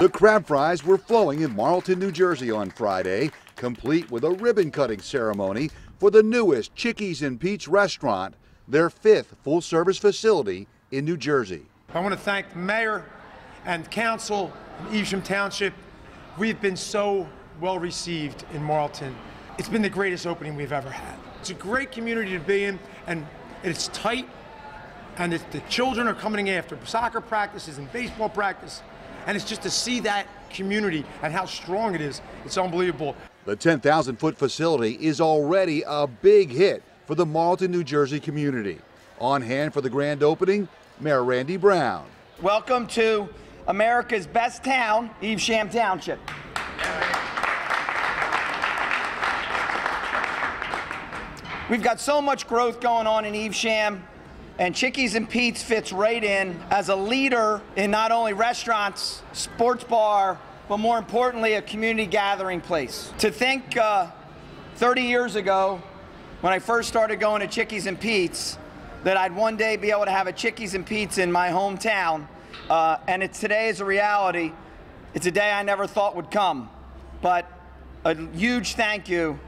The crab fries were flowing in Marlton, New Jersey on Friday, complete with a ribbon cutting ceremony for the newest Chickies and Pete's restaurant, their fifth full service facility in New Jersey. I want to thank the mayor and council in Evesham Township. We've been so well received in Marlton. It's been the greatest opening we've ever had. It's a great community to be in, and it's tight, and it's, the children are coming after soccer practices and baseball practice, and it's just to see that community and how strong it is. It's unbelievable. The 10,000 foot facility is already a big hit for the Marlton, New Jersey community. On hand for the grand opening, Mayor Randy Brown. Welcome to America's best town, Evesham Township. We've got so much growth going on in Evesham, and Chickies and Pete's fits right in as a leader in not only restaurants, sports bar, but more importantly, a community gathering place. To think uh, 30 years ago, when I first started going to Chickies and Pete's, that I'd one day be able to have a Chickies and Pete's in my hometown, uh, and it's today is a reality. It's a day I never thought would come, but a huge thank you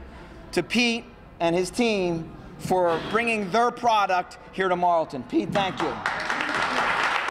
to Pete and his team for bringing their product here to Marlton. Pete, thank you.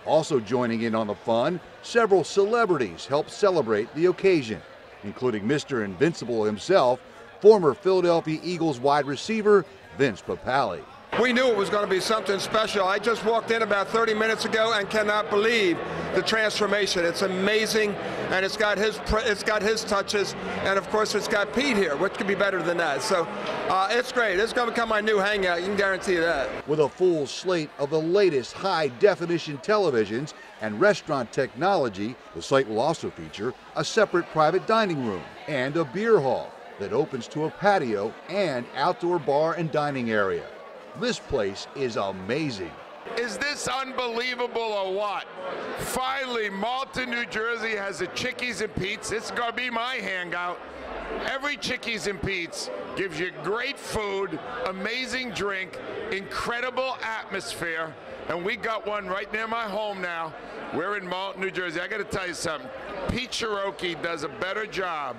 Also joining in on the fun, several celebrities helped celebrate the occasion, including Mr. Invincible himself, former Philadelphia Eagles wide receiver Vince Papale. We knew it was going to be something special. I just walked in about 30 minutes ago and cannot believe the transformation. It's amazing, and it's got his it's got his touches, and of course it's got Pete here. What could be better than that? So uh, it's great. It's going to become my new hangout. You can guarantee that. With a full slate of the latest high-definition televisions and restaurant technology, the site will also feature a separate private dining room and a beer hall that opens to a patio and outdoor bar and dining area. This place is amazing. Is this unbelievable or what? Finally, Marlton, New Jersey has a Chickies and Pete's. It's going to be my hangout. Every Chickies and Pete's gives you great food, amazing drink, incredible atmosphere, and we got one right near my home now. We're in Marlton, New Jersey. I got to tell you something. Pete Ciarrocchi does a better job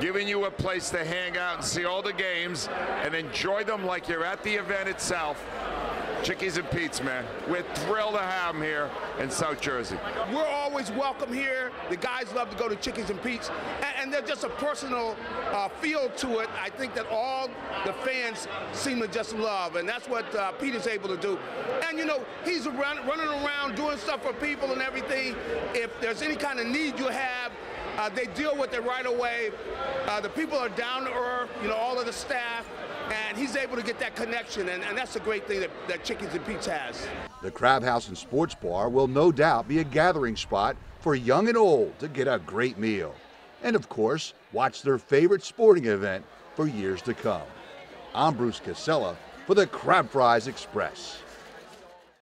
giving you a place to hang out and see all the games and enjoy them like you're at the event itself. Chickies and Pete's, man. We're thrilled to have them here in South Jersey. We're always welcome here. The guys love to go to Chickies and Pete's, and, and there's just a personal uh, feel to it. I think that all the fans seem to just love, and that's what uh, Pete is able to do. And you know, he's running around doing stuff for people and everything. If there's any kind of need you have, uh, they deal with it right away. Uh, the people are down to earth, you know, all of the staff, and he's able to get that connection, and, and that's a great thing that, that Chickies and Pete's has. The Crab House and Sports Bar will no doubt be a gathering spot for young and old to get a great meal. And of course, watch their favorite sporting event for years to come. I'm Bruce Casella for the Crab Fries Express.